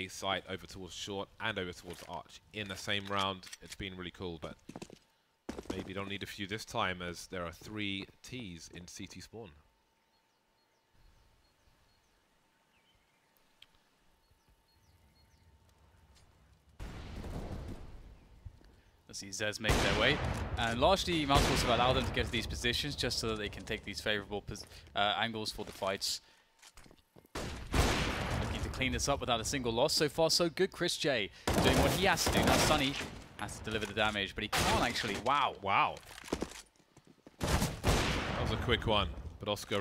a site over towards short and over towards arch in the same round. It's been really cool, but maybe don't need a few this time as there are three Ts in CT spawn. Let's see Zez make their way. And largely, Mouse have allowed them to get to these positions just so that they can take these favorable uh, angles for the fights. Clean this up without a single loss. So far, so good. chrisJ doing what he has to do. Now, Sunny has to deliver the damage, but he can't actually. Wow. Wow. That was a quick one, but oskar